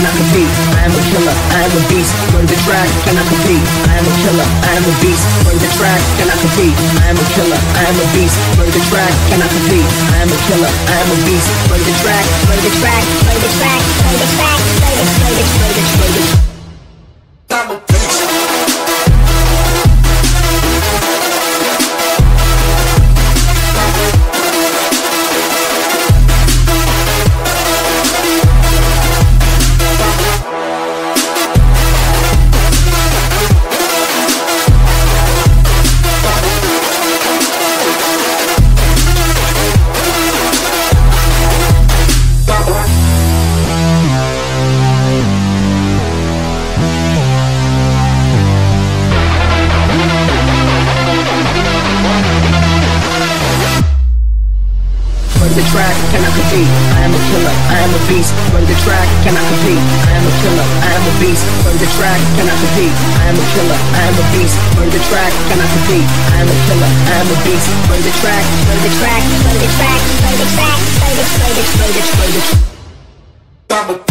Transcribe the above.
and I compete. I am a killer, I am a beast. Run the track, can I compete? I am a killer, I am a beast. Run the track, can I compete? I am a killer, I am a beast. Run the track, can I compete? I am a killer, I am a beast. Run the track, run the track, run the track, run the track, run the track. The track, cannot compete. I am a killer, I am a beast. Word the track, cannot compete. I am a killer, I am a beast. Word the track, cannot compete. I am a killer, I am a beast. Word the track, cannot compete. I am a killer, I am a beast. Word the track, word the track, word the track, word the track, word the, the, word the, word the. I'm a